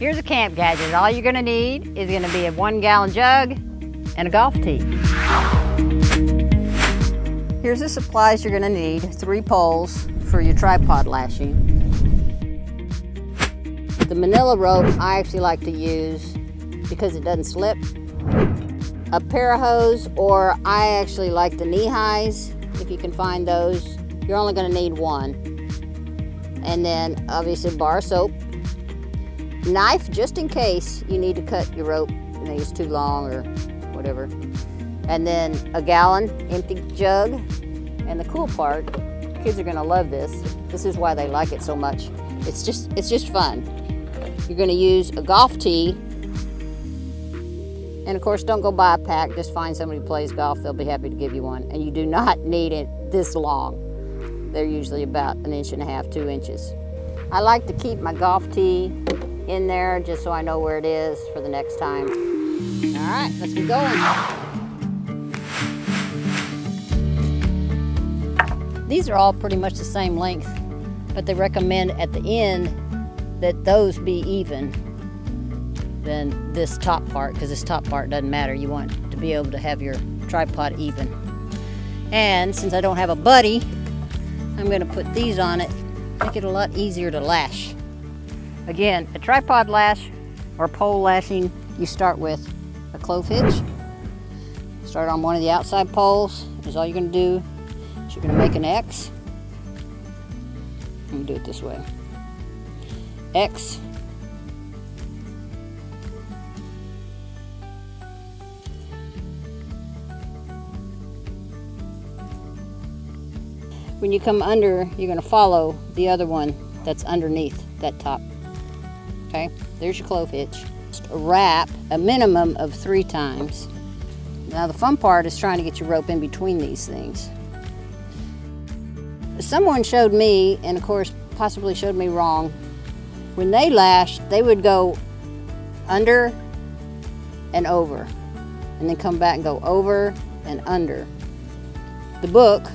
Here's a camp gadget. All you're gonna need is gonna be a one gallon jug and a golf tee. Here's the supplies you're gonna need. Three poles for your tripod lashing. The manila rope I actually like to use because it doesn't slip. A pair of hose or I actually like the knee highs if you can find those. You're only gonna need one. And then obviously bar soap. Knife just in case you need to cut your rope and it's too long or whatever. And then a gallon empty jug. And the cool part, kids are gonna love this. This is why they like it so much. It's just, it's just fun. You're gonna use a golf tee. And of course, don't go buy a pack, just find somebody who plays golf, they'll be happy to give you one. And you do not need it this long. They're usually about an inch and a half, two inches. I like to keep my golf tee in there just so I know where it is for the next time. All right, let's get going. These are all pretty much the same length, but they recommend at the end that those be even than this top part, because this top part doesn't matter. You want to be able to have your tripod even. And since I don't have a buddy, I'm gonna put these on it, make it a lot easier to lash. Again, a tripod lash or pole lashing, you start with a clove hitch. Start on one of the outside poles, is all you're gonna do. Is you're gonna make an X. Let me do it this way. X. When you come under, you're gonna follow the other one that's underneath that top. Okay, there's your clove hitch. Just wrap a minimum of three times. Now the fun part is trying to get your rope in between these things. Someone showed me, and of course possibly showed me wrong, when they lashed, they would go under and over, and then come back and go over and under. The book,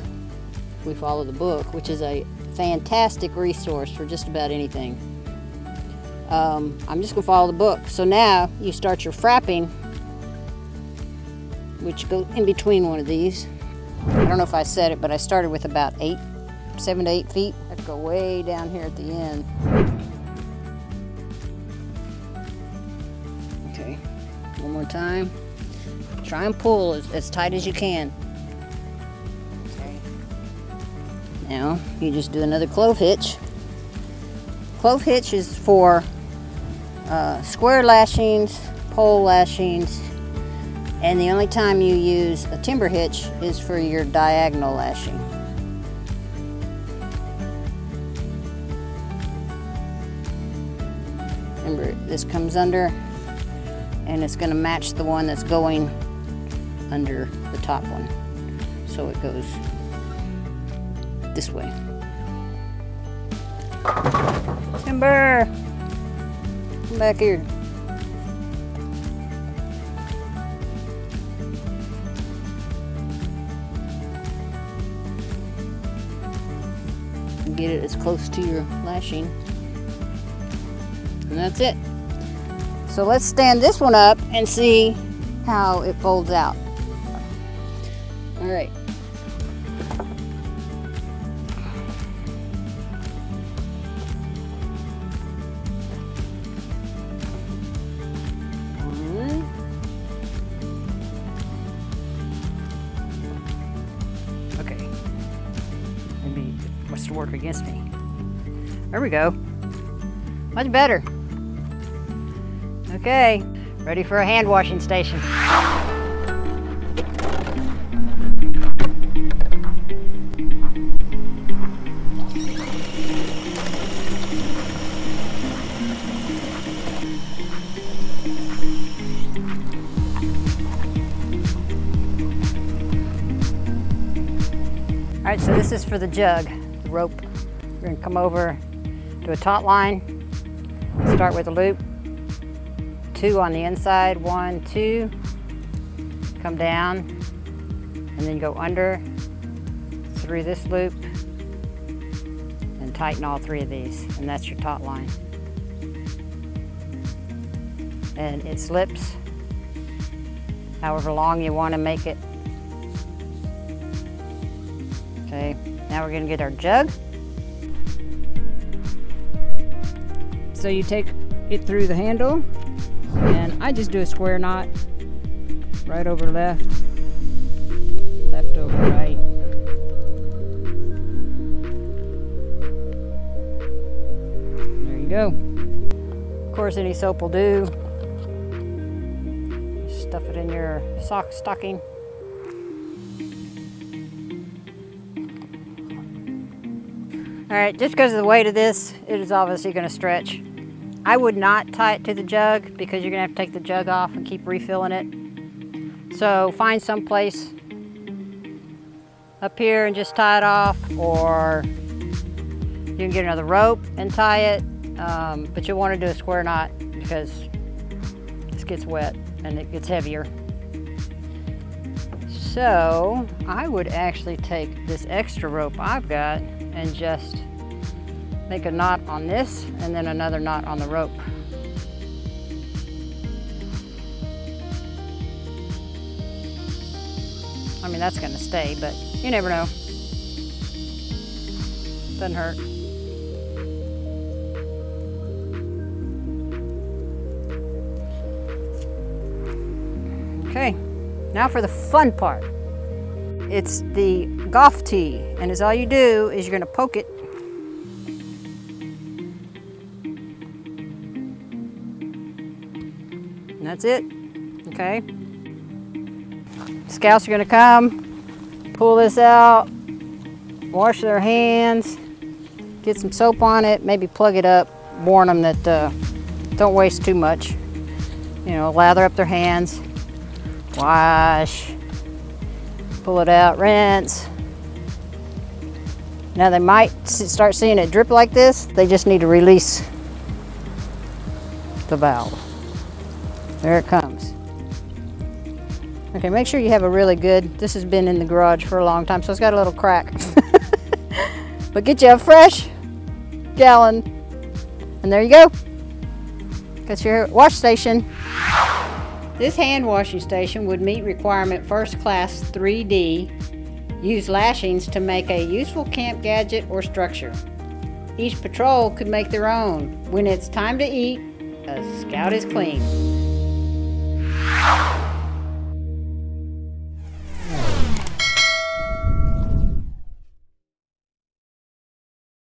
we follow the book, which is a fantastic resource for just about anything. Um, I'm just gonna follow the book. So now you start your frapping, which go in between one of these. I don't know if I said it, but I started with about eight, seven to eight feet. I go way down here at the end. Okay, one more time. Try and pull as, as tight as you can. Okay. Now you just do another clove hitch. Clove hitch is for uh, square lashings, pole lashings, and the only time you use a timber hitch is for your diagonal lashing. Remember, this comes under and it's going to match the one that's going under the top one. So it goes this way. Back here. Get it as close to your lashing. And that's it. So let's stand this one up and see how it folds out. All right. Work against me. There we go. Much better. Okay, ready for a hand washing station. All right, so this is for the jug, rope. We're gonna come over to a taut line, start with a loop, two on the inside, one, two, come down, and then go under through this loop, and tighten all three of these, and that's your taut line. and it slips however long you want to make it. Okay, now we're going to get our jug. So you take it through the handle and I just do a square knot right over left, left over right. There you go. Of course any soap will do. Stuff it in your sock stocking. All right, just because of the weight of this, it is obviously going to stretch. I would not tie it to the jug because you're gonna have to take the jug off and keep refilling it. So find some place up here and just tie it off or you can get another rope and tie it. Um, but you'll want to do a square knot because this gets wet and it gets heavier. So I would actually take this extra rope I've got and just make a knot on this and then another knot on the rope. I mean, that's gonna stay, but you never know. Doesn't hurt. Okay, now for the fun part. It's the golf tee, and as all you do is you're gonna poke it And that's it, okay? Scouts are gonna come, pull this out, wash their hands, get some soap on it, maybe plug it up, warn them that uh, don't waste too much. You know, lather up their hands, wash, pull it out, rinse. Now they might start seeing it drip like this, they just need to release the valve. There it comes. Okay, make sure you have a really good, this has been in the garage for a long time, so it's got a little crack. but get you a fresh gallon, and there you go. Got your wash station. This hand washing station would meet requirement first class 3D. Use lashings to make a useful camp gadget or structure. Each patrol could make their own. When it's time to eat, a scout is clean.